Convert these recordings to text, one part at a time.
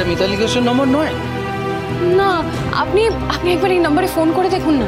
এটা মিতালি ঘোষের নম্বর নয়? না, আপনি আপনি একবার এই নম্বরে ফোন করে দেখুন না।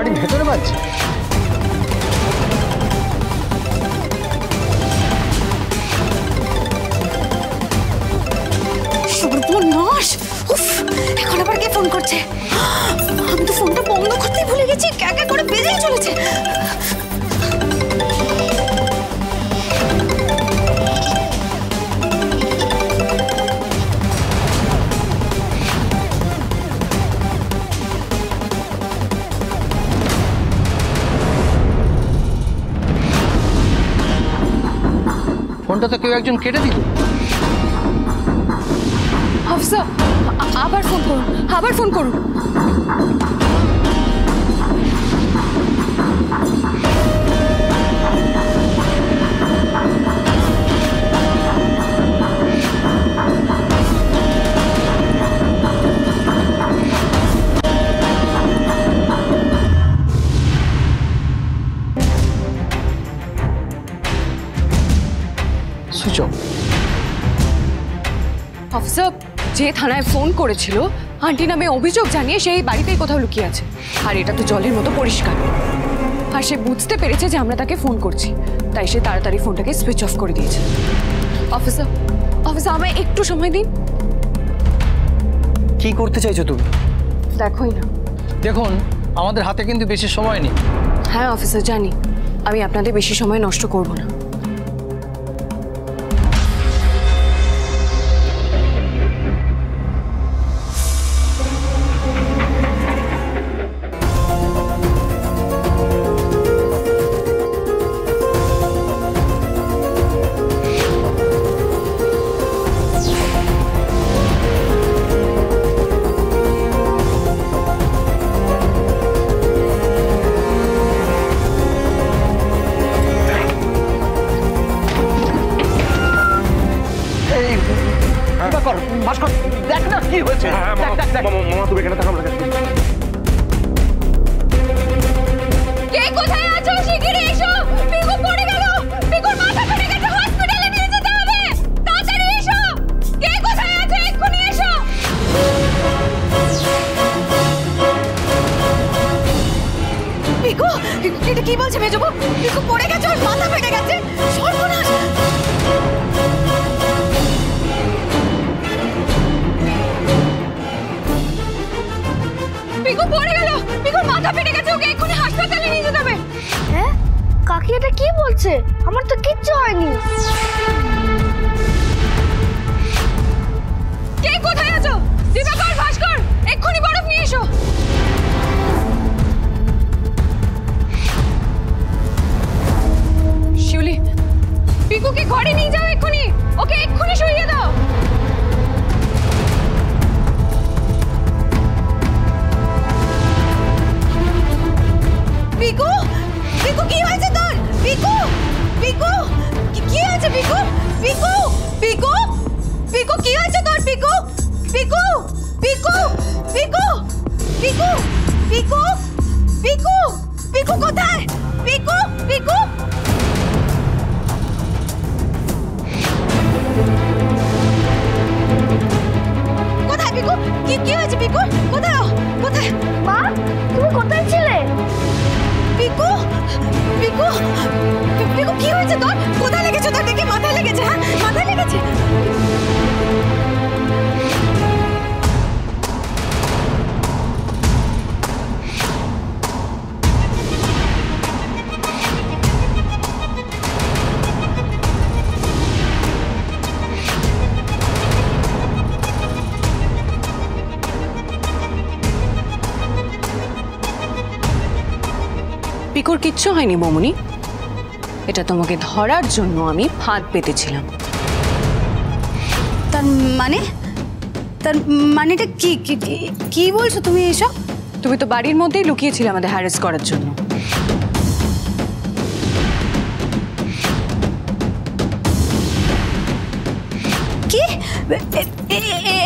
বাড়ির ভেতরে বাজছে। করছে? আমি তো ফোনটা বন্ধ করতে ভুলে গেছি। ক্যাকা করে বেজেই চলেছে? ফোনটা তো কেউ একজন কেটে দিল। অফিসার আ- আবার ফোন করুন আবার ফোন করুন। যে থানায় ফোন করেছিল আন্টি নামে অভিযোগ জানিয়ে সেই বাড়িতেই কোথাও লুকিয়ে আছে। আর এটা তো জলের মতো পরিষ্কার। আর সে বুঝতে পেরেছে যে আমরা তাকে ফোন করছি। তাই সে তাড়াতাড়ি ফোনটাকে সুইচ অফ করে দিয়েছে। অফিসার অফিসার আমায় একটু সময় দিন। কি করতে চাইছো তুমি? দেখোই না। দেখুন আমাদের হাতে কিন্তু বেশি সময় নেই। হ্যাঁ অফিসার জানি। আমি আপনাদের বেশি সময় নষ্ট করব না। ভাস্কর দেখ না কি হয়েছে। হ্যাঁ, দেখ দেখ দেখ। মামা তুমি এখানে থাকো আমরা পিকু পড়ে গেল। পিকুর মাথা ফেটে গেছে ওকে এক্ষুনি হাসপাতালে নিয়ে যেতে হবে। হ্যাঁ? কাকি এটা কি বলছে? আমার তো কিচ্ছু হয়নি। কে কোথায় আছো? দিবাকর ভাস্কর এক্ষুনি বরফ নিয়ে এসো। পিকু কি হয়েছে তোর পিকু পিকু কি- কি হয়েছে পিকু পিকু পিকু পিকু কি হয়েছে তোর পিকু পিকু পিকু পিকু পিকু পিকু পিকু পিকু কোথায় পিকু পিকু পিকুর কিচ্ছু হয়নি বমুনি এটা তোমাকে ধরার জন্য আমি ফাঁদ পেতেছিলাম। তার মানে? তার মানেটা কি? কি বলছো তুমি এসব? তুমি তো বাড়ির মধ্যেই লুকিয়েছিলে আমাদের হ্যারেস করার জন্য। কি?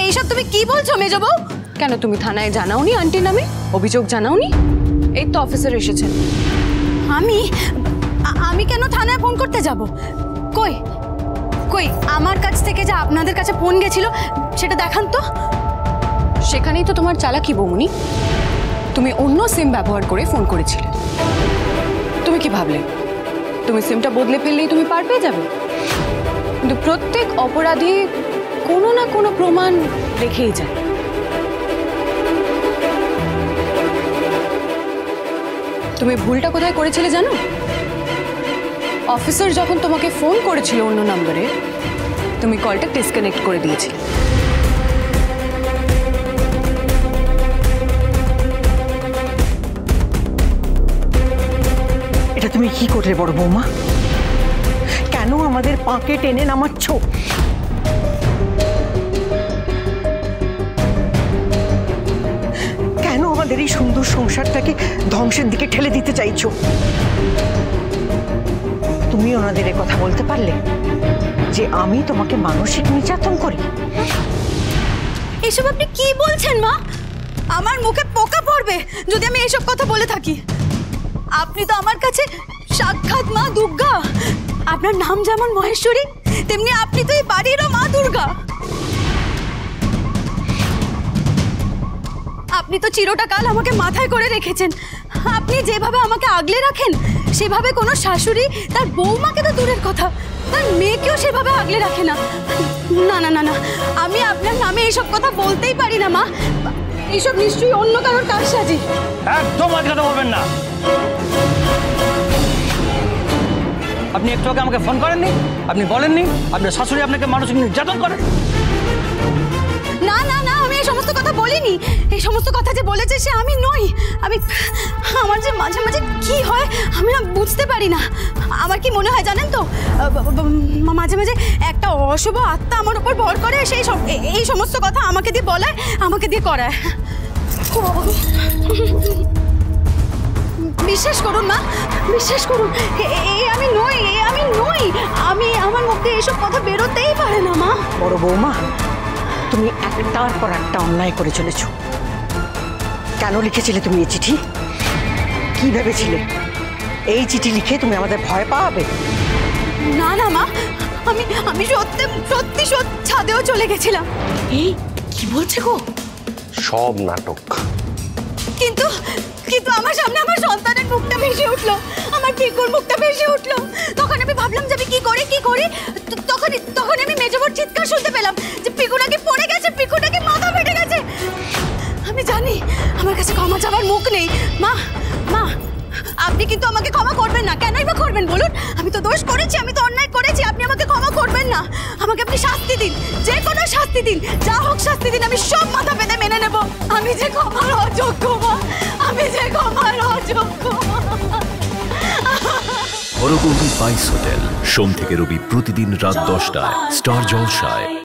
এইসব তুমি কি বলছো মেজো বউ কেন তুমি থানায় জানাওনি আন্টি নামে? অভিযোগ জানাওনি? এই তো অফিসার এসেছেন। আমি? আমি কেন থানায় ফোন করতে যাব? কই? কই, আমার কাছ থেকে যে আপনাদের কাছে ফোন গেছিল, সেটা দেখান তো। সেখানেই তো তোমার চালাকি বমুনি তুমি অন্য সিম ব্যবহার করে ফোন করেছিলে। তুমি কি ভাবলে? তুমি সিমটা বদলে ফেললেই তুমি পার পেয়ে যাবে? কিন্তু প্রত্যেক অপরাধী কোনো না কোনো প্রমাণ রেখেই যায়। তুমি ভুলটা কোথায় করেছিলে জানো? অফিসার যখন তোমাকে ফোন করেছিল অন্য নম্বরে তুমি কলটা ডিসকানেক্ট করে দিয়েছিলে। এটা তুমি কি করলে বড় বৌমা? কেন আমাদের পাকে টেনে নামাচ্ছ? আমাদের এই সুন্দর সংসারটাকে ধ্বংসের দিকে ঠেলে দিতে চাইছো। তুমি ওনাদের কথা বলতে পারলে যে আমি তোমাকে মানসিক নির্যাতন করি? এসব আপনি কি বলছেন, মা? আমার মুখে পোকা পড়বে যদি আমি এসব কথা বলে থাকি। আপনি তো আমার কাছে সাক্ষাৎ মা দুর্গা। আপনার নাম যেমন মহেশ্বরী, তেমনি আপনি তো এই বাড়িরও মা দুর্গা। আপনি তো চিরটা কাল আমাকে মাথায় করে রেখেছেন। আপনি যেভাবে আমাকে আগলে রাখেন সেভাবে কোনো শাশুড়ি তার বৌমাকে তো দূরের কথা তার মেয়েকেও সেভাবে আগলে রাখে না। না না না না আমি আপনার নামে এইসব কথা বলতেই পারি না মা। এইসব নিশ্চয়ই অন্য কারোর কাজ সাজি। একদম আজ কথা বলবেন না। আপনি একটু আগে আমাকে ফোন করেননি? আপনি বলেননি? আপনার শাশুড়ি আপনাকে মানসিক নির্যাতন করেন না না না কথা বলিনি? এই সমস্ত কথা যে বলেছে সে আমি নই। আমি, আমার যে মাঝে মাঝে কি হয়, আমি না বুঝতে পারি না। আমার কি মনে হয় জানেন তো? মাঝে মাঝে একটা অশুভ আত্মা আমার উপর ভর করে, সেই সব এই সমস্ত কথা আমাকে দিয়ে বলায়, আমাকে দিয়ে করায়। বিশ্বাস করুন মা, বিশ্বাস করুন। আমি নই, এ আমি নই। আমি, আমার মুখে এসব কথা বেরোতেই পারে না, মা। বড় বৌমা তুমি একটার পর একটা অন্যায় করে চলেছ। কেন লিখেছিলে তুমি এই চিঠি? কি ভেবেছিলে? এই চিঠি লিখে তুমি আমাদের ভয় পাওয়াবে? না না মা। আমি আমি সত্যি সত্যি সত্যি ছাদেও চলে গেছিলাম। এই কি বলছে গো? সব নাটক। কিন্তু কিন্তু আমার সামনে আমার সন্তানের মুখটা ভেসে উঠল। আমার পিকুর মুখটা ভেসে উঠল। তখন আমি ভাবলাম যে আমি কি করি কি করি? তখন তখন আমি মেজবর চিৎকার শুনতে পেলাম। কাছে ক্ষমা চাওয়ার মুখ নেই। মা মা, আপনি কিন্তু আমাকে ক্ষমা করবেন না। কেনই বা করবেন বলুন? আমি তো দোষ করেছি, আমি তো অন্যায় করেছি, আপনি আমাকে ক্ষমা করবেন না। আমাকে আপনি শাস্তি দিন, যে কোনো শাস্তি দিন, যা হোক শাস্তি দিন, আমি সব মাথা পেতে মেনে নেব। আমি যে ক্ষমার অযোগ্য, মা, আমি যে ক্ষমার অযোগ্য হরগৌরী বাইস হোটেল, সোম থেকে রবি প্রতিদিন রাত দশটায়, স্টার জলসায়।